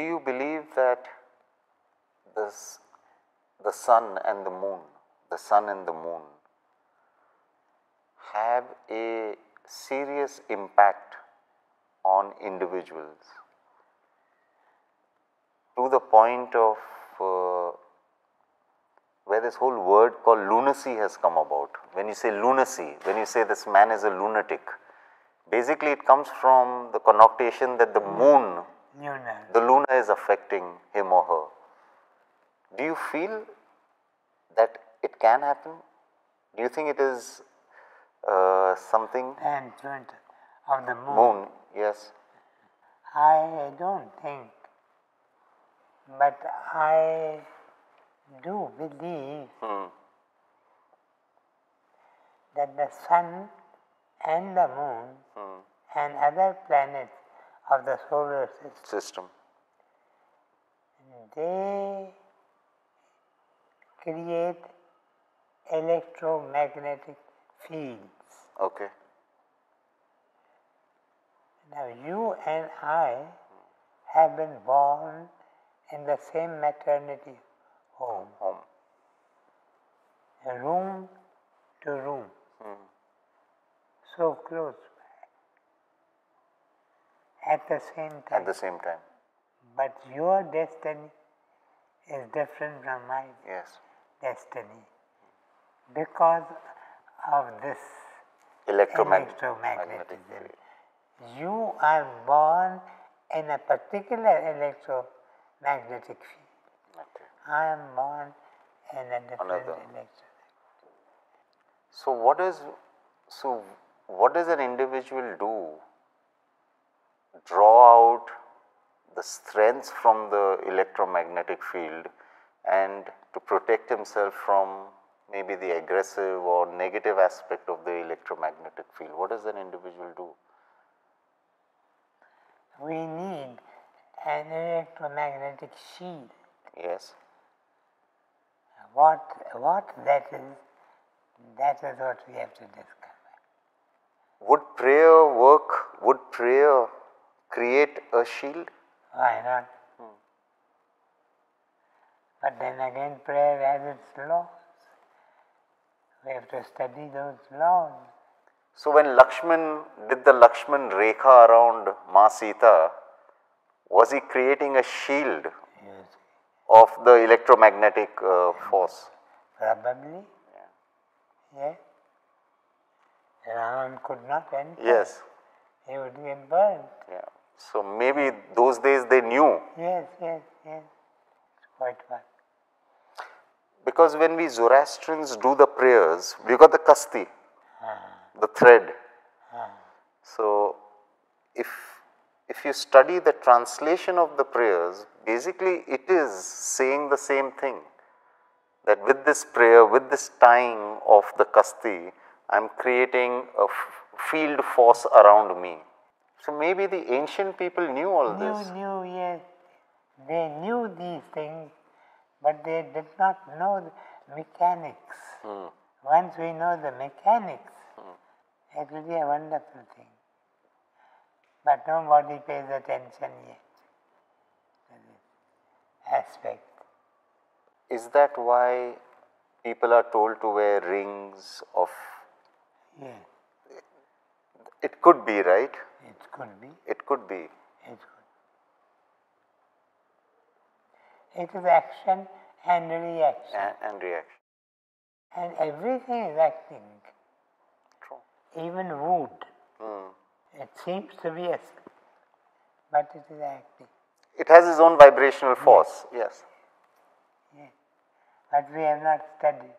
you believe that this, the sun and the moon, the sun and the moon have a serious impact on individuals to the point of uh, where this whole word called lunacy has come about. When you say lunacy, when you say this man is a lunatic, basically it comes from the connotation that the moon, Lunar. the luna is affecting him or her. Do you feel that it can happen? Do you think it is uh, something? Management of the moon. Moon, yes. I don't think, but I do believe Hmm. that the sun and the moon Hmm. and other planets of the solar system, System. they create electromagnetic fields. Okay. Now you and I have been born in the same maternity home, Home. room to room, Hmm. so close at the same time. At the same time. But your destiny is different from my Yes. destiny because of this Electromagnetic. electromagnetism. You are born in a particular electromagnetic field. Okay. I am born in a different Another. electromagnetic. So what is so what does an individual do? Draw out the strengths from the electromagnetic field and to protect himself from maybe the aggressive or negative aspect of the electromagnetic field. What does an individual do? We need an electromagnetic shield. Yes. What, what that is, that is what we have to discover. Would prayer work? Would prayer create a shield? Why not? But then again, prayer has its laws. We have to study those laws. So when Lakshman did the Lakshman Rekha around Ma Sita, was he creating a shield see. of the electromagnetic uh, force? Probably, yes. Ram could not enter. Yes. He would get burned. Yeah. So maybe those days they knew Yes, yes, yes. It's quite right. because when we Zoroastrians do the prayers, we got the kasti, ah. the thread. Ah. So if if you study the translation of the prayers, basically it is saying the same thing. That with this prayer, with this tying of the kasti, I am creating a f- field force around me. So maybe the ancient people knew all Knew, this. knew, yes. They knew these things, but they did not know the mechanics. Hmm. Once we know the mechanics, it will be a wonderful thing. But nobody pays attention yet to this aspect. Is that why people are told to wear rings of Yes, it could be right it could be, it could be it could. It is action and reaction, and, and reaction and everything is acting, true even wood. Hmm. It seems to be asleep, but it is acting. it has its own vibrational force yes Yes. But we have not studied.